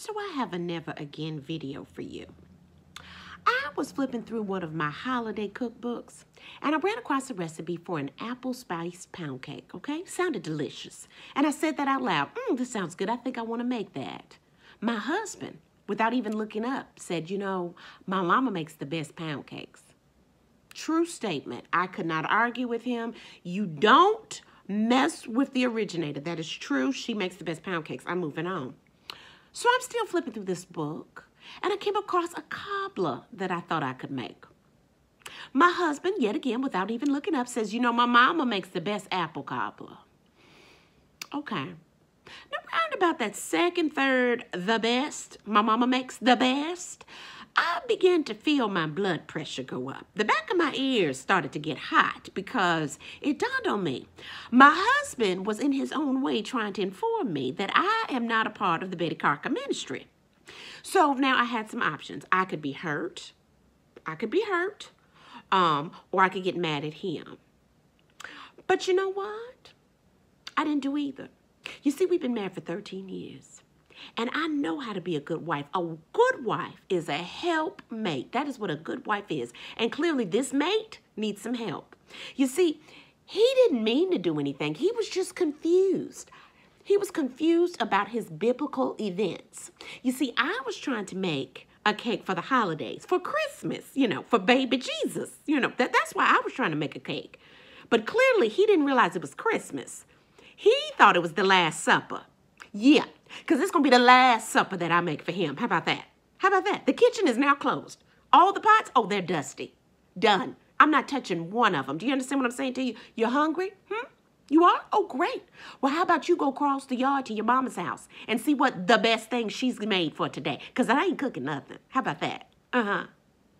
So I have a never again video for you. I was flipping through one of my holiday cookbooks and I ran across a recipe for an apple spice pound cake, okay? Sounded delicious. And I said that out loud. Mm, this sounds good. I think I want to make that. My husband, without even looking up, said, you know, my mama makes the best pound cakes. True statement. I could not argue with him. You don't mess with the originator. That is true. She makes the best pound cakes. I'm moving on. So I'm still flipping through this book, and I came across a cobbler that I thought I could make. My husband, yet again, without even looking up, says, you know, my mama makes the best apple cobbler. Okay. Now, round about that second, third, the best, my mama makes the best, I began to feel my blood pressure go up. The back of my ears started to get hot because it dawned on me. My husband was in his own way trying to inform me that I am not a part of the Betty Crocker ministry. So now I had some options. I could be hurt. I could be hurt. Um, or I could get mad at him. But you know what? I didn't do either. You see, we've been married for 13 years. And I know how to be a good wife. A good wife is a helpmate. That is what a good wife is. And clearly, this mate needs some help. You see, he didn't mean to do anything, he was just confused. He was confused about his biblical events. You see, I was trying to make a cake for the holidays, for Christmas, you know, for baby Jesus. You know, that, that's why I was trying to make a cake. But clearly, he didn't realize it was Christmas. He thought it was the Last Supper. Yeah, because it's going to be the last supper that I make for him. How about that? How about that? The kitchen is now closed. All the pots, oh, they're dusty. Done. I'm not touching one of them. Do you understand what I'm saying to you? You're hungry? Hmm? You are? Oh, great. Well, how about you go cross the yard to your mama's house and see what the best thing she's made for today? Because I ain't cooking nothing. How about that? Uh-huh.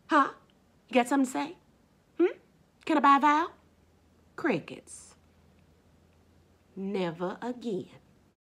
Huh? You got something to say? Hmm? Can I buy a vowel? Crickets. Never again.